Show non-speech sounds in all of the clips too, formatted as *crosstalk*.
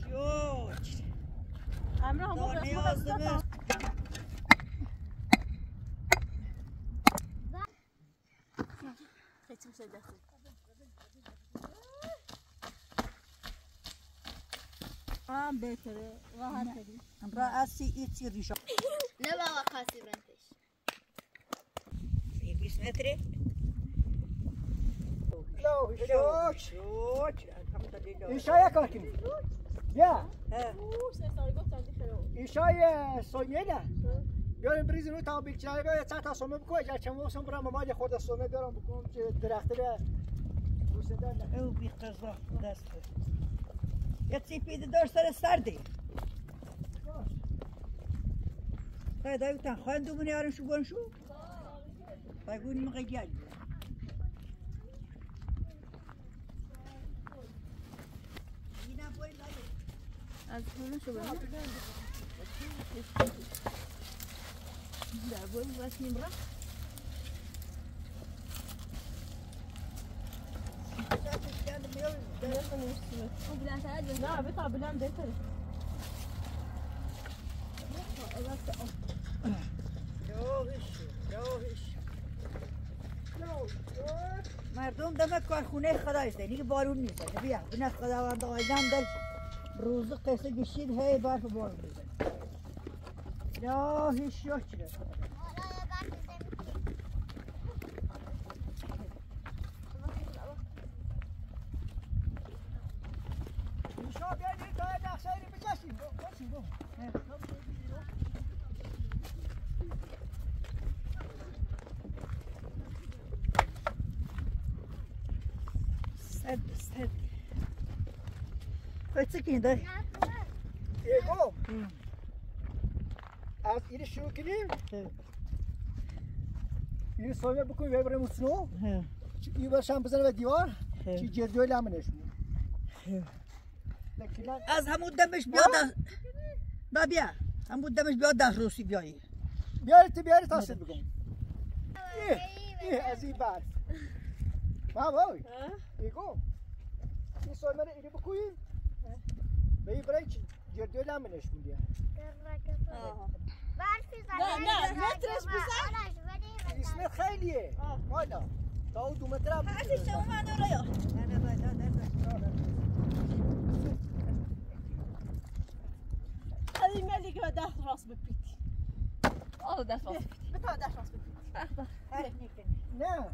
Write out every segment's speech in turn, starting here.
شوچ امرا هم دانه آزمه خیلی سه دسته آم بهتره راحت تری رأسی ایتی ریشا نه بابا خاصی برنتش سی بیس متری لو شوش الحمدلله ایشای کار کنی دیگه ایشای سومیه نه. بیاریم بریزیم رو تا بیچاره بیا چند تا سومه بکن اگر چند موسم برم مامان خود سومه بیارم بکنم که درخته نه او بی قضا دست. یه سی پیده دار سر سرده خواهی دایی تن خواهی دو منی آرم شو گون شو خواهی گونی از خونه شو برم در بول بس نمرا نه بطلع بلند بهتره مردم دم کارخونه خدا است دیگه بارون نیست. بیا بنا خداوند آیدم در روز قصه گشید هی برف بارون می‌زنه یا هیچ بیاریم این تا نقشه اینی بچشیم بچیم بو سد سد Ki de. ایگو از این شروع کنیم این سومه بکنیم ببریم سنو این برشم بزنه به دیوار چی جردوی لمنش لکن از همون دمش بیاد از- با بیا همون دمش بیاد در روسی بیایی بیاری تو بیاری تاثیر بکن ای ای از این برف ما بای ایگو این سومه رو اینو بکنیم به این برای چی جردوی لمنش بودیم نه نه مترش بزن اسمت خیلیه مالا تا او دو متر هم هذه مالك دست راس ببيتي والله دست راس ببيتي بتاع دست راس ببيتي نه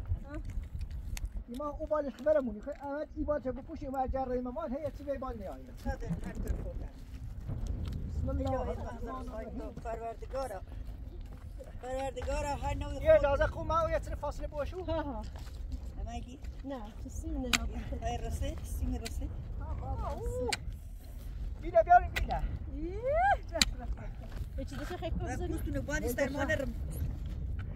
ایما او بال خبرمونی. خیلی احمد ای بال چه بپوشی ما جره مامان هی چی به بال میآید بسم الله الرحمن الرحیم. پروردگارا. پروردگارا هر یه خود لازم خو ما یه سر فاصله باشو. ها ها همگی؟ نه تسيم های رسه سیم رسه. بیده بیاریم بیده. هيك دش خيك و بزني پوستونو بانی درمان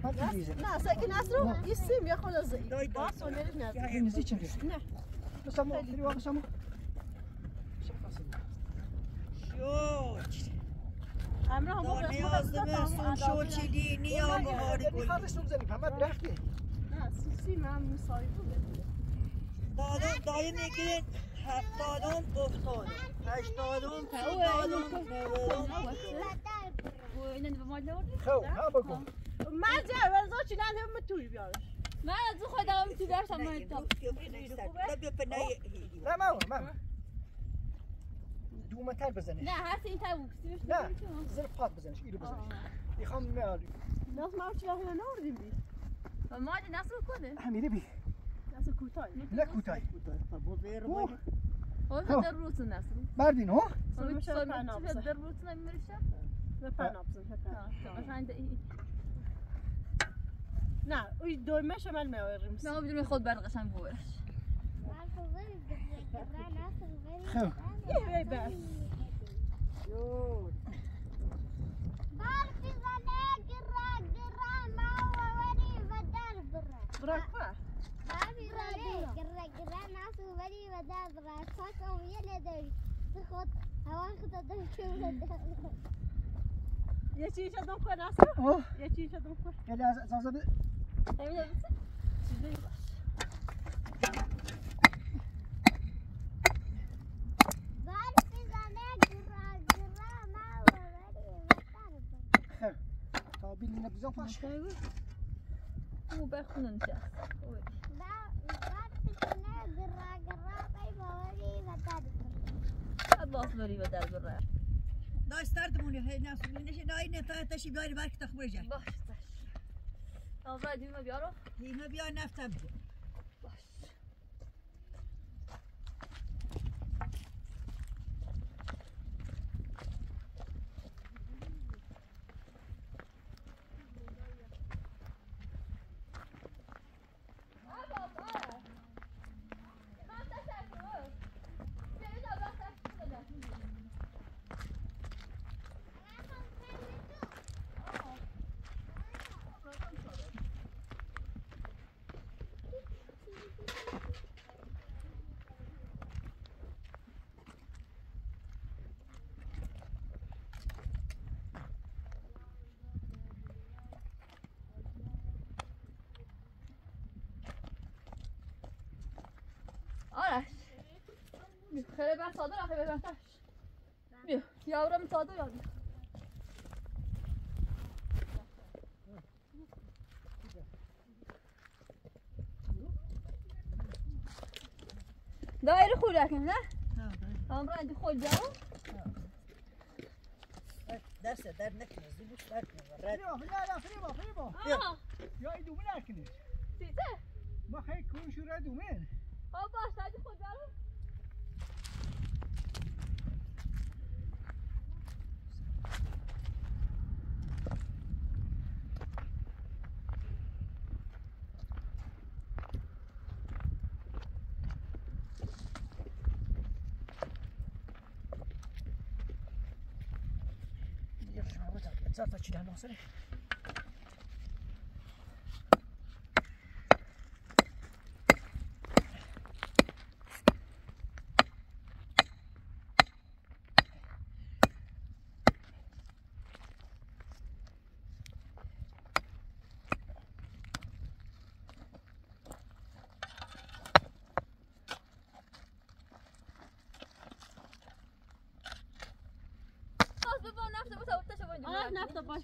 من ساكن اسرو يسيم ياخذ الزي داي داي باص ولا لنا این نزدیک چه نه بسامو بری واقع سامو شوچ امرا هم دانه آزمه سون شوچیلی نیا بهاری گل می‌خواد سوم زنی همه درختی نه سيم هم مساوي دادم دایی می‌گیرین هفتادم افتادم هشتادم وين ما لورد خو ها بگو ما جا ورزا چی نه هم توی بیار ما از خودم تو مالتا بیا پنای نه ما ما دو متر بزنش نه هر این تا بوکسی نه زیر پات بزنش اینو بزنش می‌خوام میاری ناس ما چی نه نوردیم بی و ما دی نصر کنه همینه بی ناس کوتاه نه کوتاه اوه، هو در روز نصر بردین ها سوي شو كان صار نابزه در روز پا نابزه عشان عنده نه اوی دویمه شمال میاریم ما بدون خود برقشن بورش خو ای بس براك با یه چی شدم کن اصلا؟ اوه. یه چی شدم کن Emine bizi süzüyorlar. بین نبزا فاش کایو او بخونن جا اوی دا بعد کنه گرا گرا پای باوری و داد عباس نوری و داد گرا دا استارت مونی هی ناس نشه دای نه تا تشی دای برک تخبر جا باش نازا دیمه بیارو اینو بیا نفتم. بده آرش. بیا خیلی بر صادر آخه ببرتش بیا یاورم صادر یادی دایر خورد کن نه؟ امرا انتی خود جاو؟ درس در نکنه زیبوش در کنه. رد. فریبا فریبا فریبا فریبا آه. یا ای دومه نکنه سیزه ما خیلی کون شوره دومه آه باش انتی خود جاو دیگه شما بود اتصال تا چی در ناصره باز ببا نفته بسا ورتش باید آه نفت باش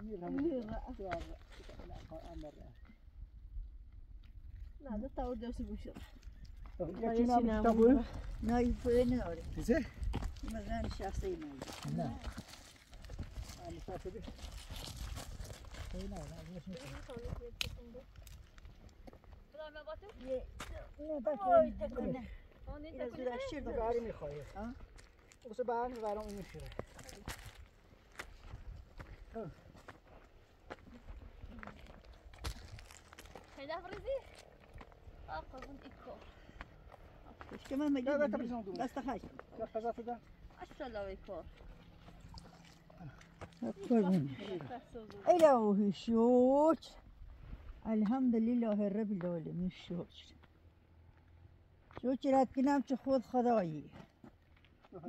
اي برا صراف لا ده تاور درس بوشر یکی نام تابو نای فوی نداره چیزه مزن شخصی نای نه انا فاكر اي لا لا ليش برا ما باتو نه بچه تکنه هون این از انت دور شیر داره گاری می‌خوای ها؟ واسه بعد برام این میشه هيدا فريزي ما لا لا جيب تبرزون دول بس تخاش لا قزات ده اشلا ايكو إله الشوك الحمد لله رب العالمين الشوك شکرت کنم که خود خدایی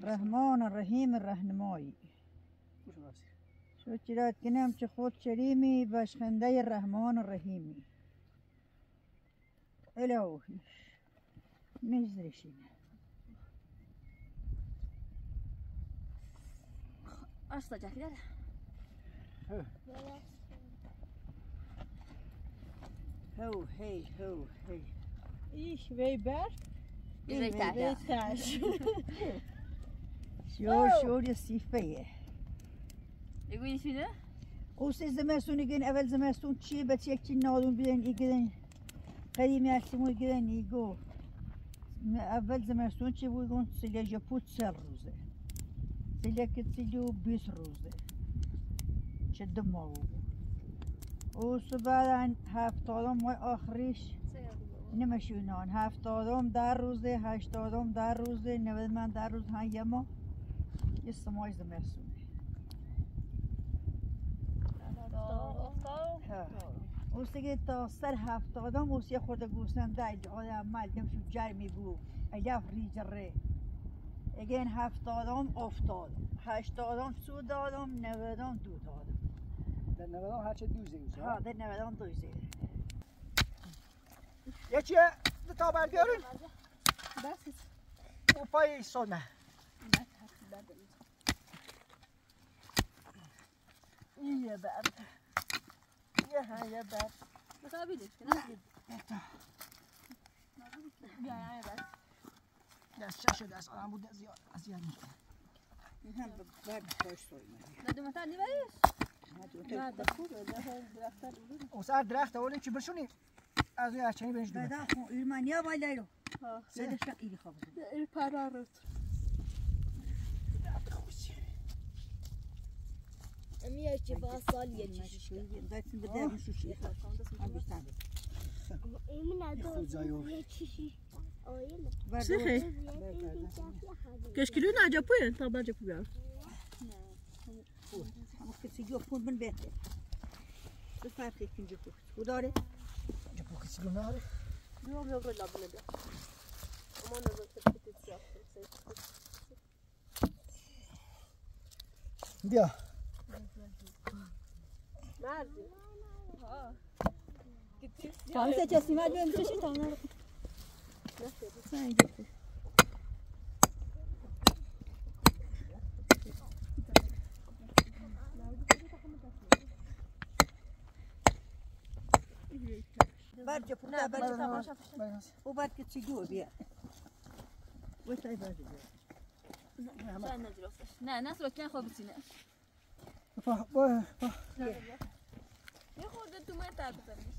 رحمان الرحیم الرحمایی شکرت کنم که خود کریمی بشخنده رحمان الرحیمی Öyle o. Mezreşine. Açılacak gider. Ho, hey, ho, hey. Ich Weber. Direkt Weber. der. Taş. Şur, şur ya sifiye. بگو این چیه؟ قوس زمستون يجين اول زمستون چی بس یک چی نادون بیان ایگن قدیم یکسیمو ایگن ایگو اول زمستون چی بود گون سیلیا جپوت سر روزه سیلیا کت سیلیو بیس روزه چه دماغو او بعدا هفتادم ماه آخریش نمشونان هفتادم در روزه هشتادم در روزه نود من در روز ها یه ماه یه سمای زمستونه ها. اوست که تا سر هفتادم اوست یه خورده گوستن دای آدم ملدم شو جرمی بو اگه ریج ره. اگه هفتادم افتاد. هشتادم سو دادم نودم دو دادم در نوام هرچه دوزه ایشه ها در نودم دویزه یه چیه؟ دو تا بر بیارون بس اون پای ایستانه یه بر. ها یه بر. مثلا بیدش کنه بیا یه بس دست چه شده از آدم بود زیاد زیاد می‌کنه این هم بعد خوش سوی ندو مثلا نیبریش نه خوبه بود. اون سر درخت اولی چی برشونی از اون اچنی بهش دومه خون ایرمانیا بالایلو ها. سیدش ایلی خواب این پرارت. میاد که با سال یه چیزی دایتون به در میشوشی هم بیشتر این خود زایو. یه چیزی آینه سیخی؟ کشکلو نجا پویه تا بجا پویه. اما کسی جو خون من بهتر به فرقی کنجا تو خود داره جو پو کسی رو ناره بیا بیا بیا لابنه بیا. اما نظر بیا مردی. ها. تمام سه چسی مد بیم چشی تمام بعد جا پوتا بعد او بعد کسی جو بیا وش نه نه سرکن خواب بسینه با با با یه خورده تو من تر بزنیش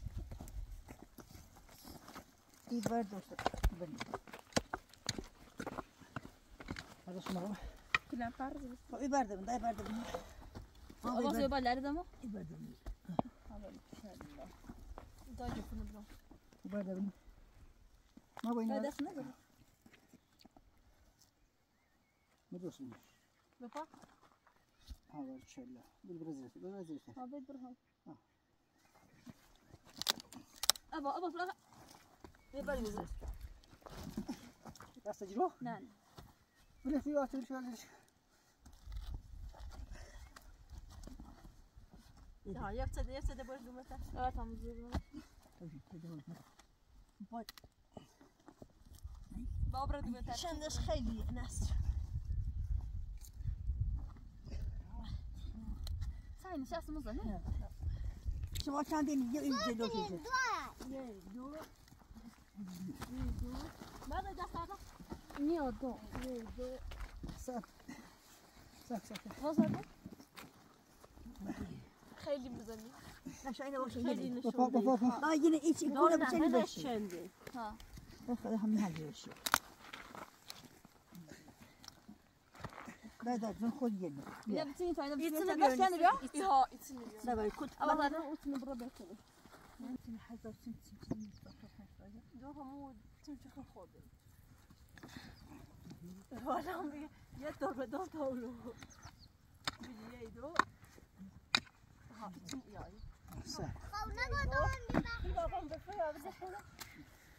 ای بعد دوست بنی هذا شنو کلم پرز. ای بعد بند ای بعد بند آقا سوی بالر دمو. ای بعد بند دایجو کنه برو ای بعد بند ما بین دست نگه مدرسون بپا هذا شلا بالبرزيل بالبرزيل ها بید برو هم ابا ابا فلاغ یه بری بزر دست جلو نه نه بله في وقت شو هذا ها یک سده یک سده باش دومه تا. آره تمام زیر بابر دومه تر چندش خیلی نست. سعی نشست مزنه شما چندین یه این جلو کشه بعد دست آقا میاد دو. ساك ساك ساك باز آقا خیلی می‌زنی. نشه اینه باشه خیلی یه بفا نشون بفا بفا آه یه ایچی کنه بچنی بشه چنده. بخدا همین حل بشه از اون خود نو بیا بتونی فایده ایتونو بتونی بیار. بس کنی بیا ها ایتونو بیار. نه باید کت ابا بعد ایتونو برو بکنه. من حضر سنت سنت دو همو تیم چه خوده. حالا هم بگه یه دور به دو تا اولو. بگی یه دو. ها ایتون یایی. ساك این بابا هم بفر یا بزه خونه.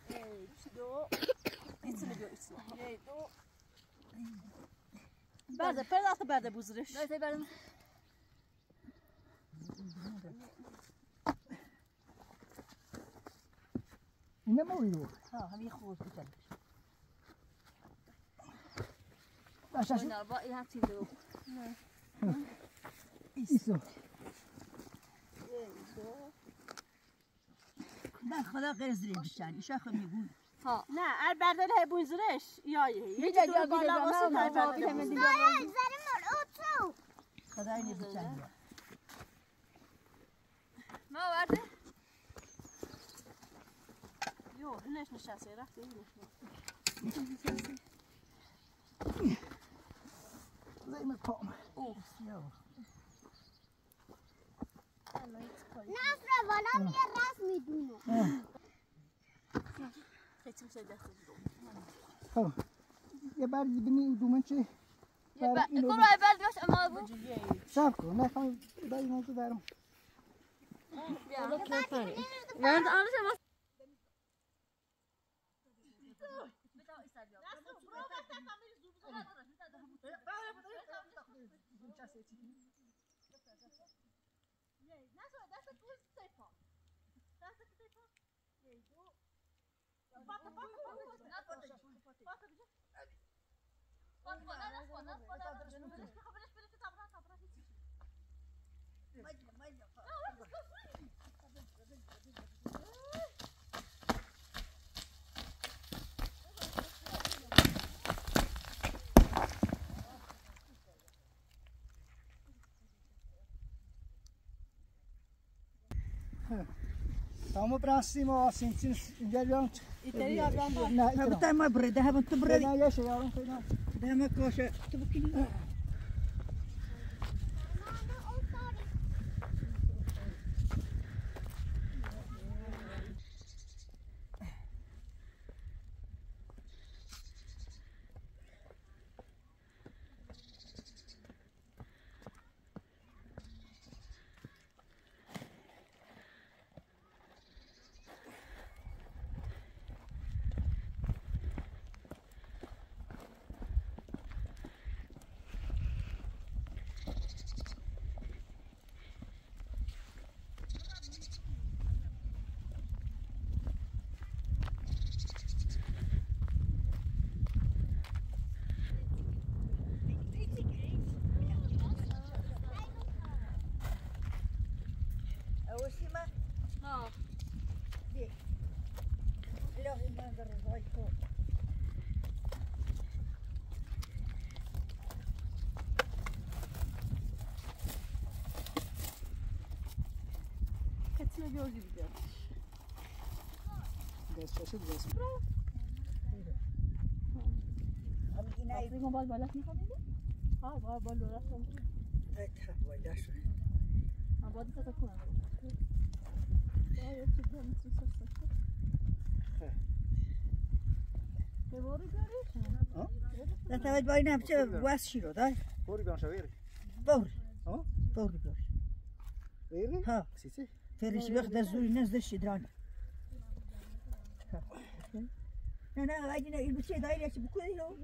یک دو. یه دو. بعد پر دست بعد بزرش. نه برم اینه مویو ها همین خوز بکن داشتش نه با این هم چیزو ایسو نه خدا غیر زیر بچن ایشا خو میگون نه ار بردار هبون زرش یا یه دیگه بالا واسه نه تای ما بردار همه هبون. دیگه خدا اینه بچن ما ورده. یو اینش نشسته رفت اینش زي پام نصر والا یه رسم می‌دونه دست خب یه بر ببینی دومن چه برو برای اینو اول بیاش اما بو صبر کن نه خواهم دایی موضوع دارم من آنش ما Siamo prossimo, senza inviare ایتری آدم با نه ها اینا بتای ما برده ها بنت برده نه یه یارم پیدا ده ما کوشه تو بکنی اول هم اینای دیگه باز بالا می‌خوام var balı orası. اتها ولا شو. ما باید تا کنم Ya yok ki ben için sırsa. Ne var görüyor? لا توجه باید نم چه واس شیرو دای. بوری بیان شویر بور ها بور بور ویری ها. فرش وقت در زوری نزد شدران نه نه اگه نه این بچه دایی چه بکنی رو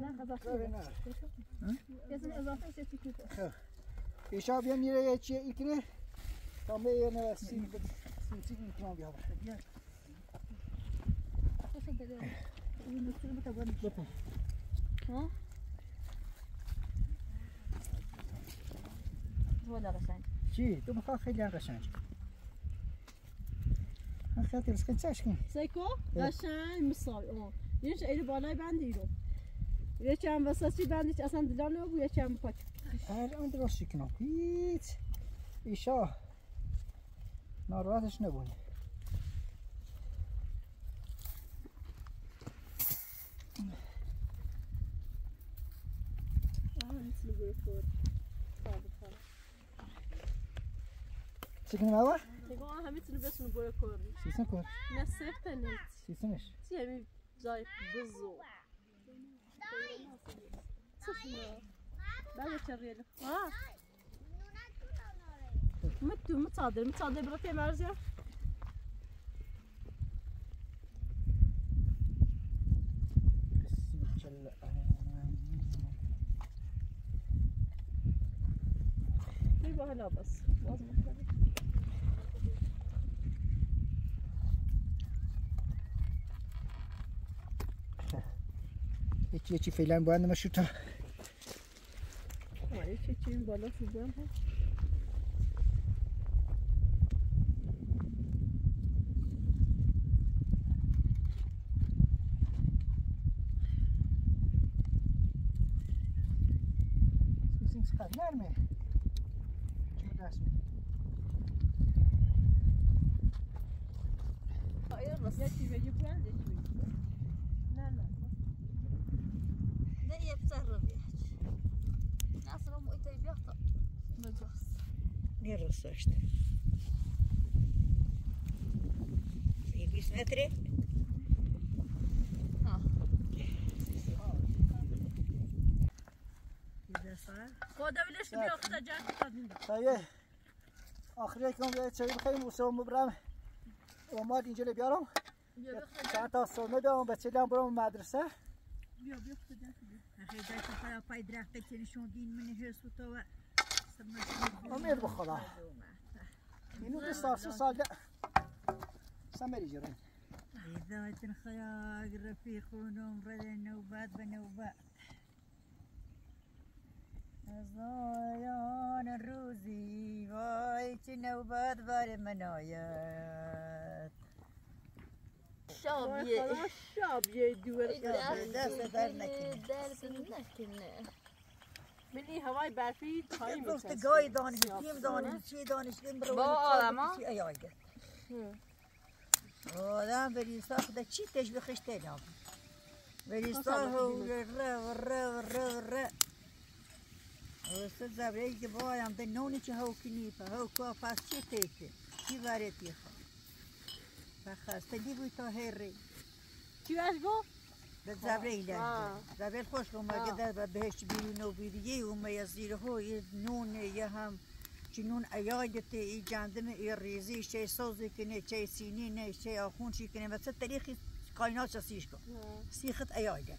نه خدا کاری نه کسی اضافه شه چی کنه ایشا بیا میره یه چیه ایکنه تا می یه نه سی سی سی ایکنه بیا خوش داره این بچه رو بتا بتا ها ولا قشنگ چی تو بخواه خیلی قشنگ من خیلی رسکن خیلی بس خیلی چشکی سیکو قشنگ مثال اون یه شعر بالای بندی رو یه چم وسطی بندی چه اصلا دلال نو بود یه چم پاک هر آن درست شکنا پیت ایشا ناروتش نبود چکنی بابا؟ نگاه آن همه تونو بیاسونو بره کار چی سن کار؟ نه سیف تنید چی جای بزو چی بابا چریل ها متو متادر متادر برفی مرزیا بسم الله الرحمن بس یکی یکی فعلا باید ما شوتا آره چه چی این بالا سوزن هست Bizim çıkarlar mı? Kim ders mi? Hayır nasıl? یکی بگی بلند یکی بگی بلند. نه نه یابسر رو بیا. راست رو موی تی بیا تا. دغص نیر وسوشت. 20 متر. ها. کی ده سا؟ کو دا ویلش کی مو خدا جانت کاویند. سایه. اخری اکم وی چایم خیموسم برام. او ماتنجل بیارم. چات اسمدام برام مدرسه. بیا بیا خدا جان أخي دا شفايا باي درختك تنشون دين من هرس وتوا امید به خدا اینو سه سال ده سمری جرین إذا تنخيا رفيق ونوم رد نوبات بنوبات زایان روزی وای چه نوبت بر منایت Şabiye. خدا شابیه دور دست در نکنه. این هوای برفی تایی گای دانش کیم دانش چی دانش کیم برو با؟ چی ایاگه آدم بریستا خدا چی تشبیخش تنام بریستا هو ره و ره و ره و ره وست زبره که بایم ده نونی که هو کنی پا هو کا پس چی تیکه؟ چی وارتی خواه فخسته دی بوی تا هره چی باش گفت؟ به آه. زبره خوش کن مگه آه. در به بهشت بیرون و بیریه و میزیر ها یه نون یه هم چنون ایادت ای جندم ای ریزی چه سوزی کنه چه سینی نه چه آخون چی کنه و چه تاریخی کائنات سیش کن سیخت ایاده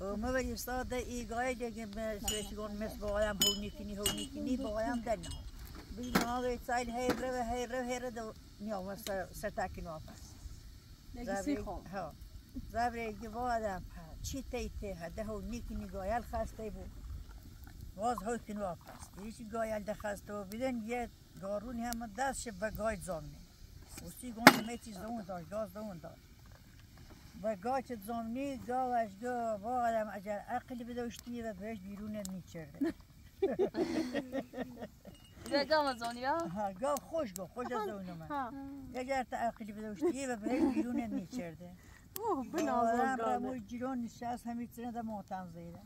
و ما بری ساده ای گای دیگه سویش کن مثل با آدم هونی کنی هونی کنی با آدم در نه بینا به سایل هی رو هی رو هی رو سر تاکین واپس خوام ها زبره گوادم پا چی تیته هده هو نیکی نگایل خسته بود باز های کن واپس یکی گایل ده خسته و بیدن یه گارون هم دستش به گای زامنی و سی گون همه چیز دون داشت گاز دون داشت و گای چه زامنی گاوش گا با آدم اگر عقل بداشتی و بهش بیرون میچرده Ve Amazon ya. ها گاو خوش گو خوش از اون من ها اگر تا عقل بداشتی و بهش بیرون میچرده اوه بنازم را گانه موی جیرون نشست همی ترین دا موتان زیده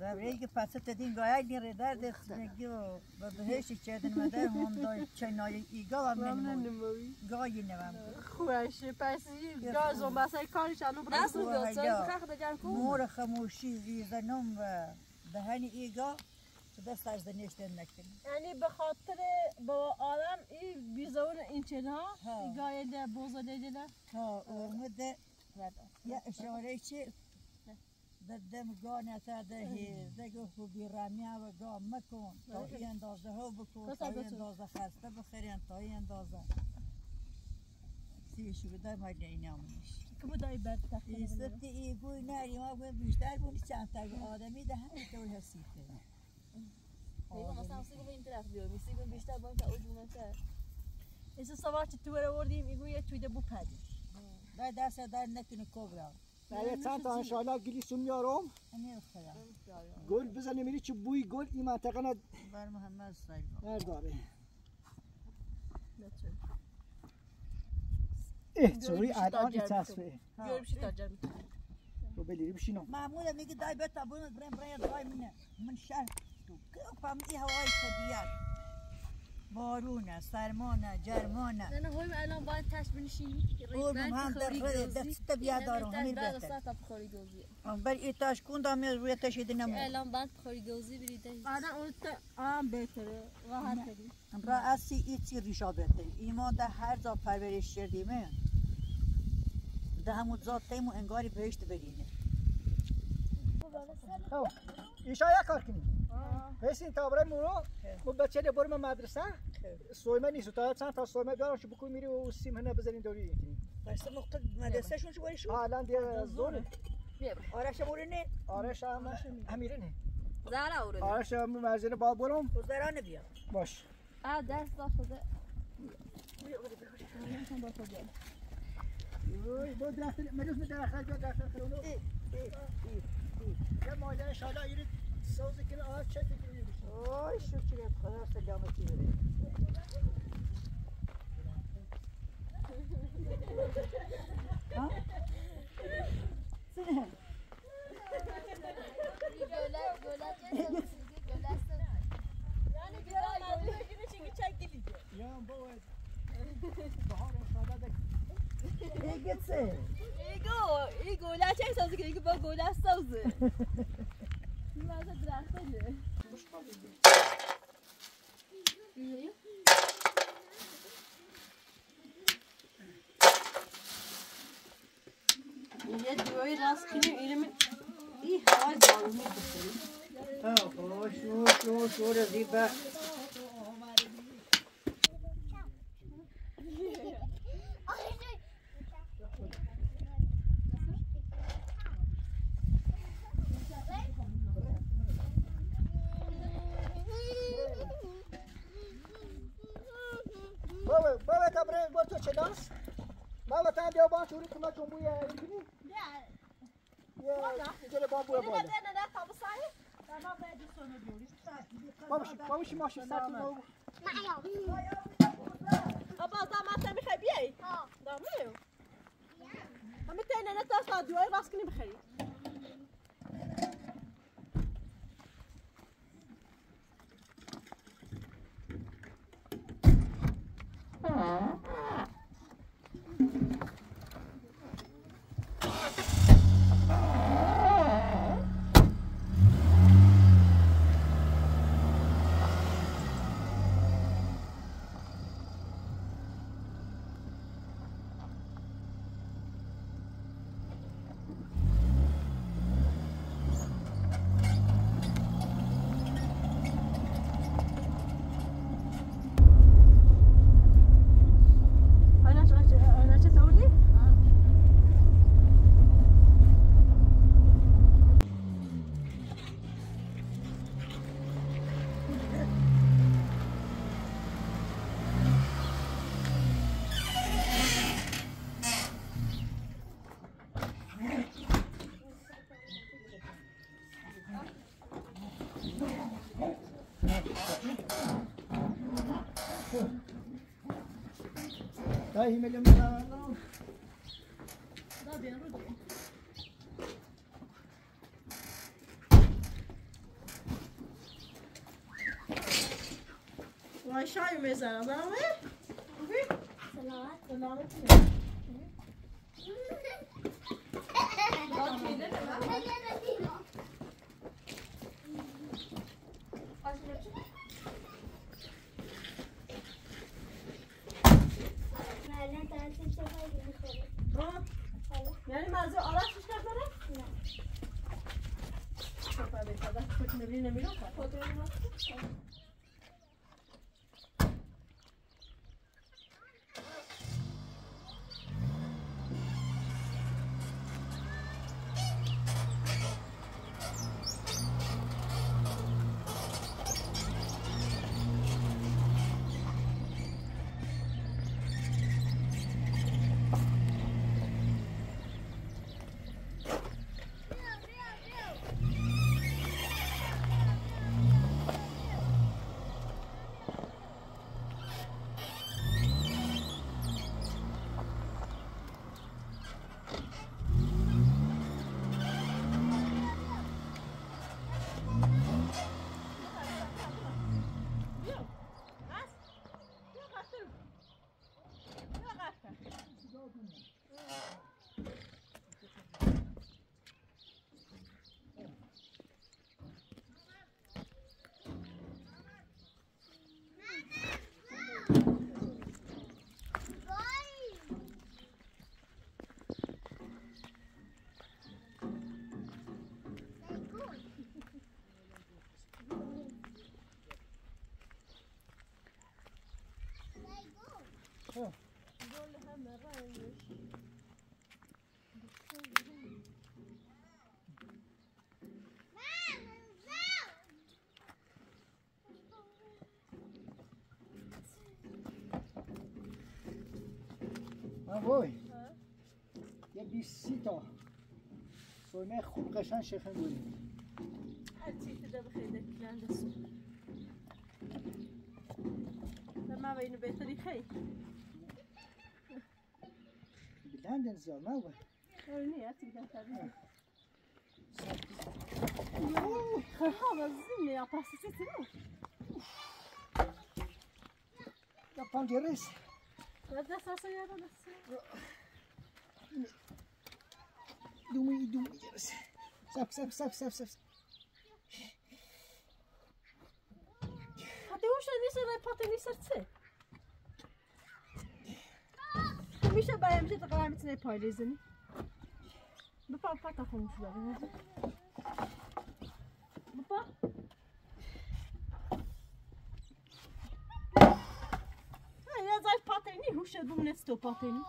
و برای که پس تدین گایه نیره در دخنگی و و بهشی چردن مدر هم دا چنای ایگا و من گایی نمیم خوشه پس گازم بسای کارش الان برای ya. Sen kalk da gel kum. مور خموشی ریزنم و دهنی ایگا دست از دنیشتن نکن یعنی به خاطر با آدم این بیزون این چنها ها. گایده بوزه دیده ها ارمده یا اشاره چه دم گا نتا ده ده گو خو بیرامیا و گا مکن. تا این اندازه ها بکن تا این. اندازه خسته بخرین تا این اندازه. سیشی بده ما اینامونش که بودای بد تخیل ایستی ای گوی نری ما گوی بیشتر بونی چند تا آدمی ده همین طور هستیته Benim masam sizi bu interak diyor. Misi gün beşte ben de ucum mesela. ایسا سوار چه توره وردیم ایگو یه تویده بو پدی ده دست در نکنه کبرا بله چند تا انشاءالله گلیسون میارم همین خدا گل بزنی میری چه بوی گل این منطقه ند بر محمد سایل نداره اه چوری الان این تصفیه şey tacım. رو بلیری بشینم محمود میگه دای بتا بون بریم برای دای منه من شهر تو کفم ای هوای طبیعت بارونه سرمانه جرمانه. Ben hoyum الان باید تش بنشین. قربون هم در خود دست طبیعت دارم همین بعد بهتر. ساعت بخوری گوزی. بر ای تاش کن دام روی تشید نمو الان باید بخوری گوزی بریده. آدم اون تا آم بهتره راحت تری. را اسی ای چی ریشا بهتر ایمان در هر جا پرورش کردیمه ده همون ذات تیمو انگاری بهشت برینه خب ایشا یک کار کنیم بس این تابره مورو مو بچه ده برم مدرسه سویمه نیست تا چند تا سویمه بیارم چه بکوی میری و سیم هنه بزنین دوری بس نقطه مدرسه شون چه شو الان دیگه زوره بیا آرش مورینه آرش هم امیره نه زهرا اورو آرش هم مرزین با برم گذرانه بیا باش آ دست داشت شده اوی دو درخت مروز می درخت جو درخت خرونو یه مادر شالا ایرد سوز کنه آه چه فکری آی شو چه خدا سلامتی بده. ها؟ *laughs* سنه. یا باید بهار شالا دک ای گتسه ایگو ای گوله چه سازی که ایگو با گوله سازه این واسه درخته نه یه دوی راست کنیم اینم این های بارونی بخوریم آه شو شو شو رزیبه بابا وش ماشي صار معايا ابا ضامن تامي خبيي آه ضامن متى أنا نتصادوا اي راسك نبخي Oh. Dai meglio me la... No. Va bene, va bene. Vai, sciogli mezzo, وای. یه بیست سی تا. سویمه خوب قشن شیخن بودیم هر چی ده بخیر دکلن دستو ما بینو بهتری خیلی زیاد من وای. آره نه هرچی بدن تبیه خرها بزنی یا پاسی چیزی نو یا پنجرس دست هسته یاد دست دومی دومی جرس سب سب سب سب سب حتی اوش نیست نه پاتی نیست چه میشه باید میشه تقریبا می‌تونه پایلیزنی بپا پاتا خونش داره بپا biraz aj pateni, huše dumnezeu pateni.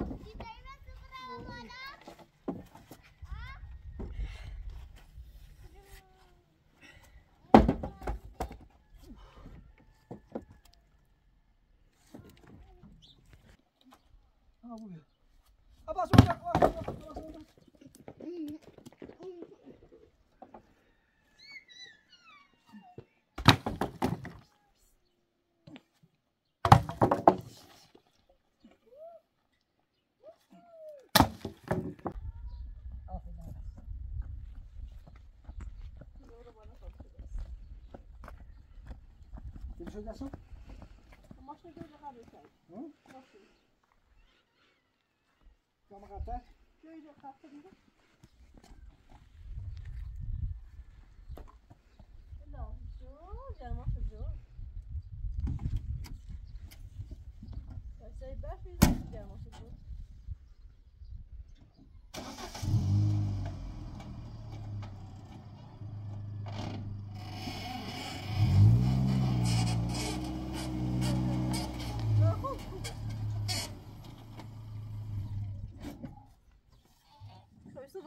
Abas, abas. Ty wyszedł są? Masz nie dużo rady tutaj. Hmm? Masz Kamerata? nie dużo rady. No, ja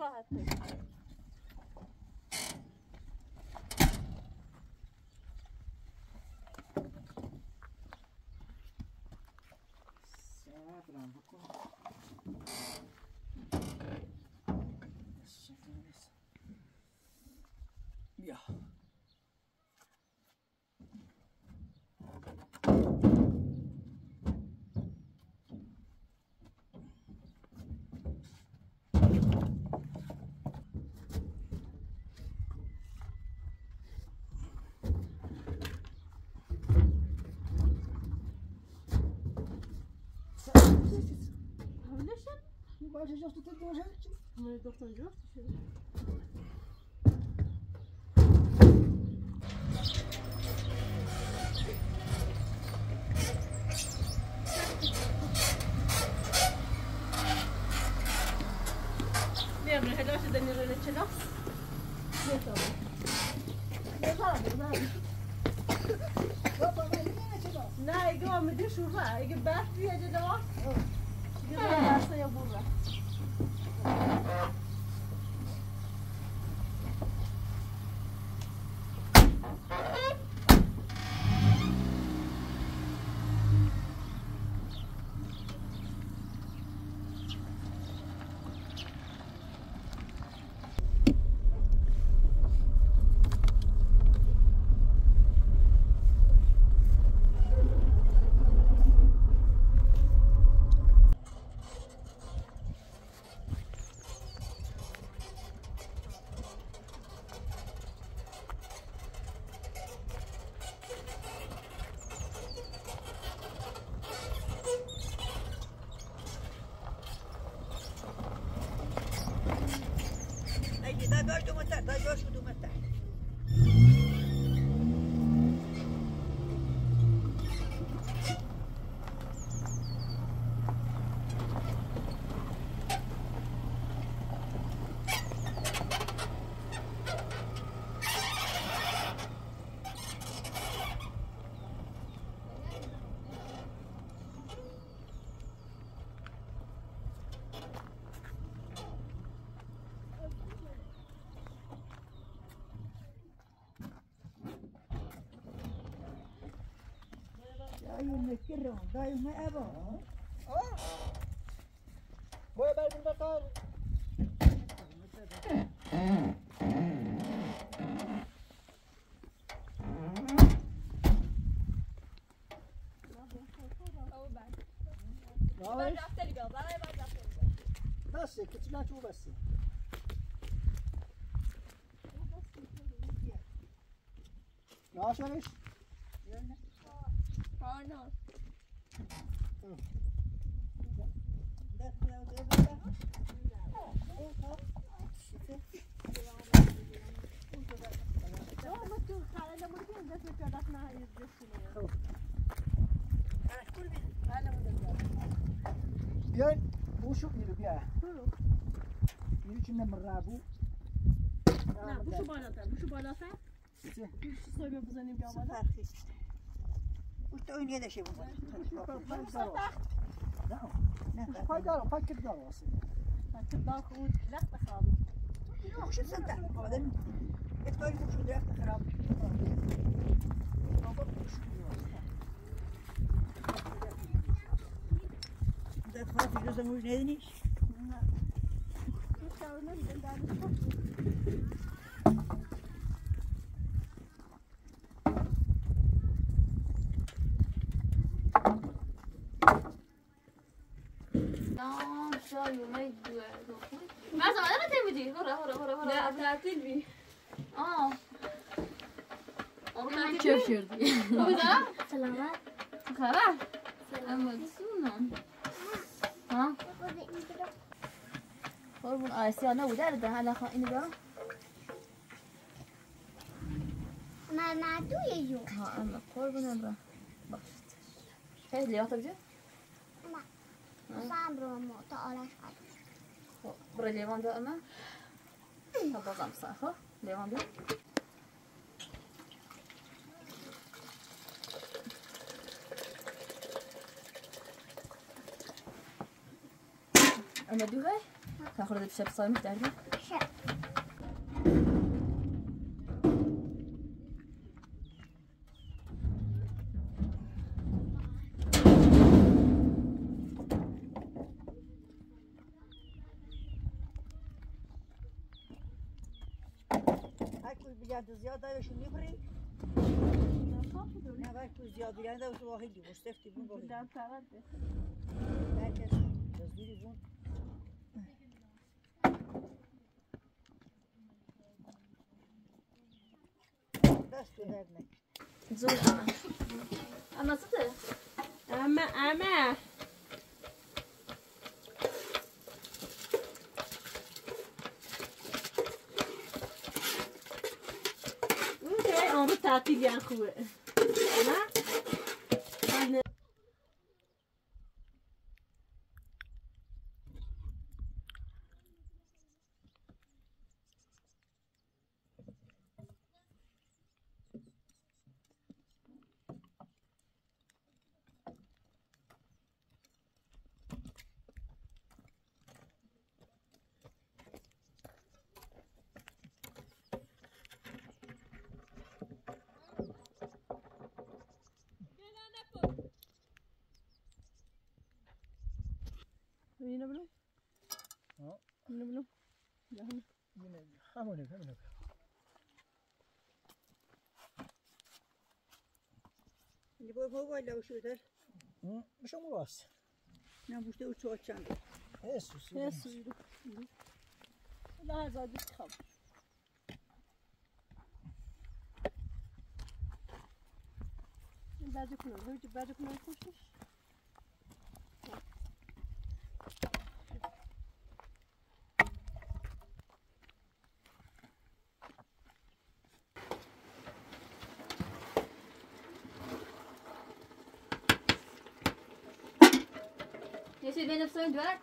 राहत है। Się do mnie leciela. Nie to. Nie to, nie Nej, gå med du själva. Jag är bäst vid 算吃吧这就不管 دایم مکرم دایم ابا بقر ناش بسه کتی نه تو بسه ناش بیاین بوشو بیرو بیا. بیرو که نمرابو نه بوشو بالاتر بوشو بالاتر. چه؟ سایه بزنیم بیا بالا. تو این یه دشه بود نه پای دارم پای کت دارم واسه که با خود لخت خرابی خوش سنتر آدم اتفاقی خوش درخت خراب düşürdü. Burada. Salavat. Salavat. Salavat. ها؟ خربون آيسي أنا ودارد أنا خائن ده ما نعدو يجو ها أنا خربون أنا بخشت هل ليه تبجي؟ ما صامرو مو تقولش عليه برا ليه وان ده أنا هذا غمسة خو ليه وان ده اما دوغه تاخد بشب صايمك داربي شب هر کوی بگرد زیاد دایش می‌بری نه هر کوی زیاد بگرد دایش واحد دی مستفتی بون واحد در فقط هرکس دزدوری بون دست تو درد نکن زور اما اما صدق اما اما اوکی آمو تعطیل یعنی خوبه نه؟ من اینو بلو ها. اینو بلو همونه همونه یه بار موبایل لو شده مشو مواس نه بوشته او چواد چند اسوس Yes, لا هذا بيتخب بعد كنا نرجع بعد كنا نخش Você vem no do ar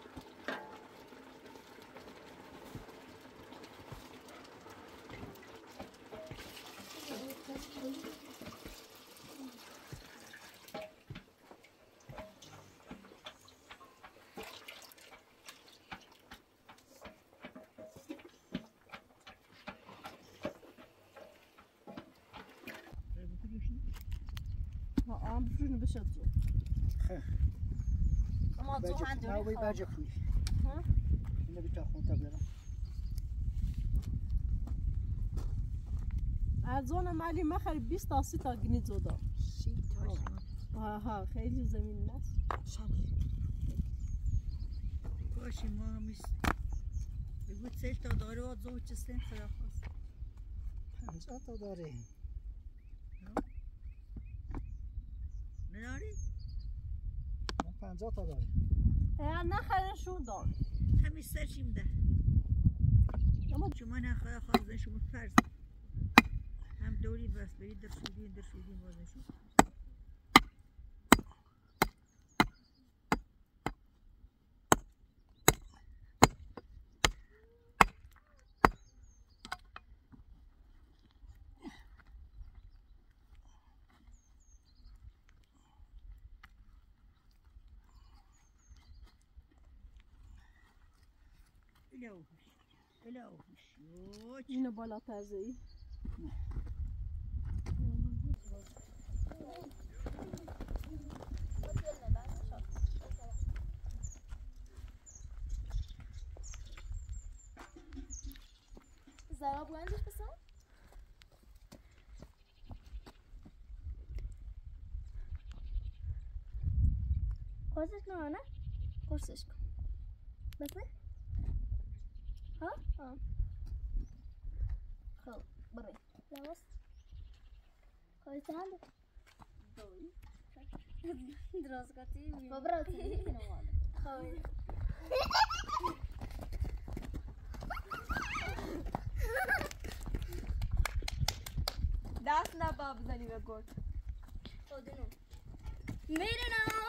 بجا خون تا برم. ارزان مالی مخری 20 تا 30 تا گنی زودا تا ها ها خیلی زمین است باشی ما همیس بگو سه تا داره؟ و زو چستن خدا خواست؟ پنجاه تا داره. نداری؟ من پنجاه تا داره یا نخرین شو دار همین سرشیم ده. اما شما نخواه خوازن شما فرض. هم دوری بس برید در سودی در سودی بازن شما الهوش الهوش يوش. اینو بالاتر زی Zara blended for some? کوزش نه نه قرصش کن بس ها؟ ها خب برای لباس کوزش هم دراز کتی با برات خب دست نبا بزنی به گل خودنو میره نو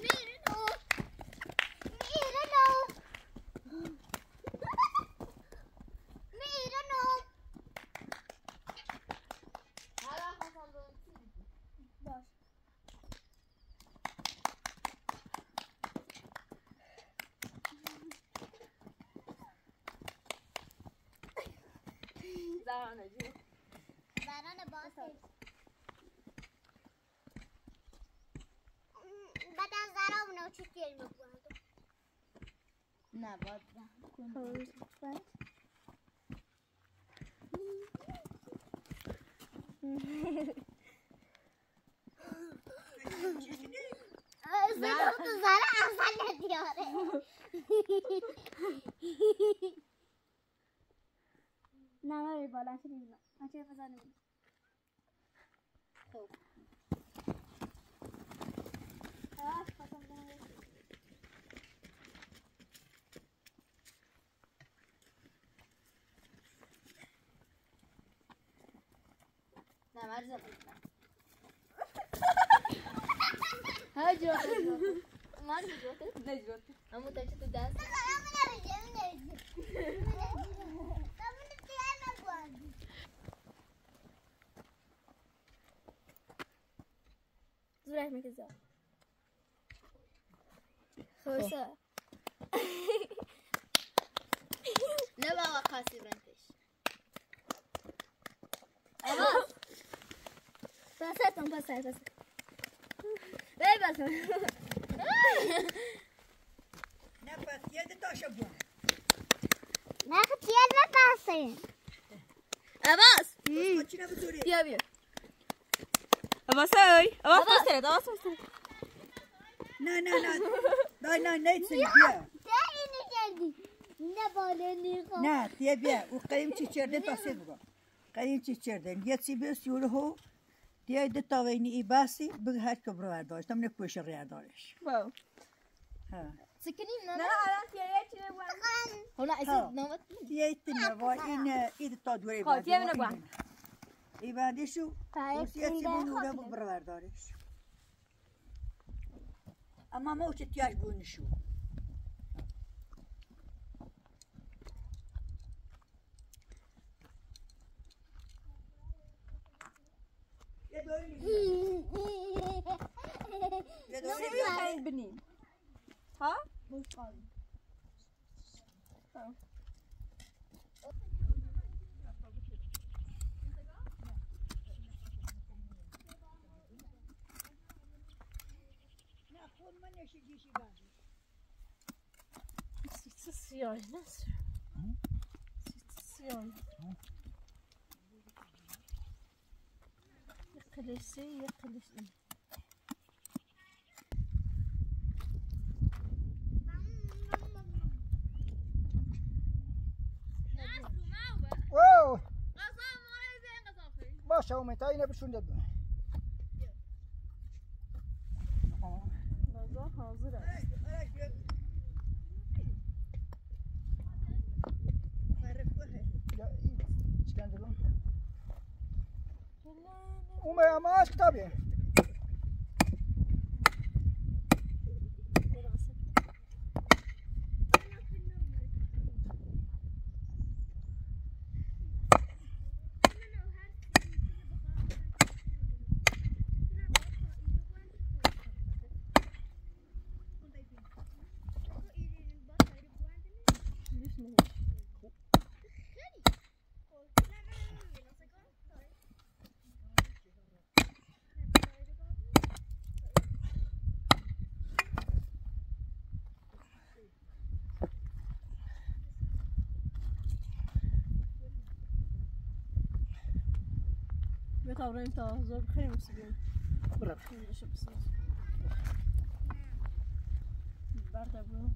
میره نو میره نو میره نو باش زرانه جو بران باز بعد از اونو چی کلمه بود نه باید *laughs* نه. تو ذرا اصلا ندیاره *laughs* نه من بالا شدیم من چه بزنیم خب. آه، خواستم بزنم. نه مرز ها جوات مرز جوات نه جوت همون تاچه دست زورش می‌کشه خوشا نه بابا خاصی برنتش عباس پسرتون پسر پسر. بای پسر. نه پس یه تاشا بوم نه عباس. ما چی نبودوری؟ بیا بیا. واسه ای واسه سرت واسه سرت نه نه نه نه نه نه بیا نه بالا نیخوا نه تیه بیا او قریم چی چرده تاسه بگم قریم چی چرده یه بیست یورو هو تیه ده تاوینی ای باسی بگ هر که برو برداشت تم نکوش غیر دارش واو ها سکنیم نه نه الان تیه چی بگم خب نه ها. ایسی نوبت تیه ایتن وای این ایده تا دوری خب، تیه بینه بگم. ای بعدی شو پایه اوسیه سی کنده بون نوره خواب بگ برو بردارش اما ما چه تیاش بون شو یه دوری یه دوری خیلی بنیم ها نه خود من نشی دیشی بعدی سیاه نصر سیاه. یک کلیسی واو! باشه اومد تا اینه بشونده بگم غذا حاضر است یا این چکن دلون اومد اما از کتابه بکاریم تا زور خیلی مسیبیم برم خیلیش بسیار برده برو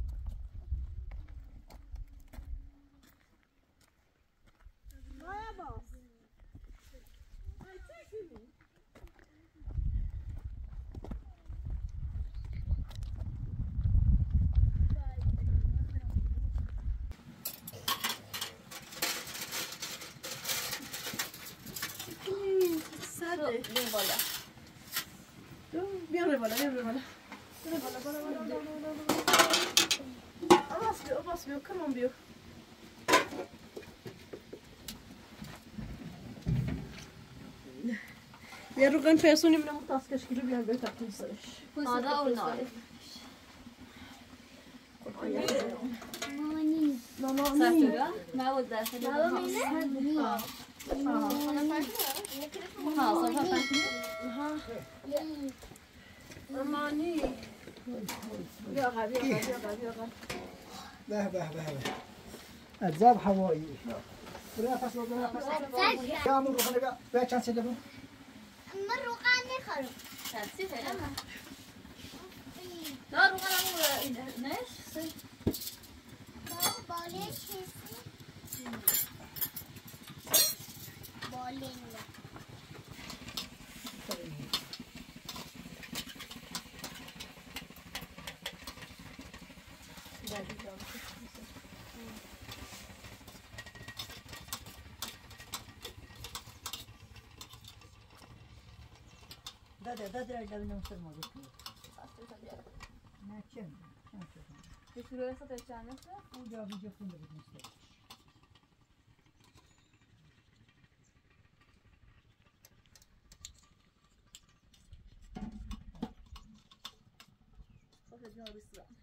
سرده بیم بالا بیاره بالا بیاره بالا بیاره بالا بالا بالا بالا بالا Abbas بیو Abbas بیو کمان بیو بیا رو قیم پیسونی منم تاس کشکیلو بیار بیار تاکیم سرش آره اون نار مامانی سرتوگا نبود در خیلی مامانی ها صفحه فهمی مامانی به به به به. الذبح هوائي ولا فصل ولا فصل Kadir evine oturma götürüyor. Ne yapacağım? Ne yapacağım? Peki buraya? Bu da bir yakında bir mesele. Bakın ne olursa.